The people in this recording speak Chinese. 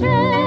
谁